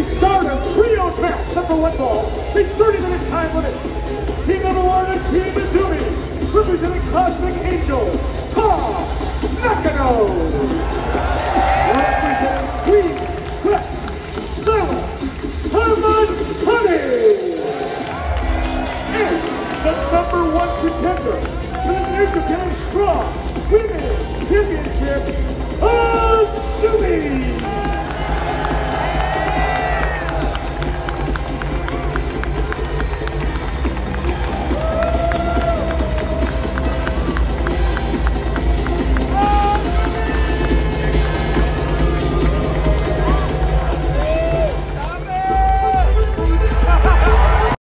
They start a trio match, except for one ball. A 30-minute time limit. Team number one and Team Izumi, representing Cosmic Angel, Tam Nakano. Representing Queen Quest, Silas Herman And the number one contender for the New Japan Strong Women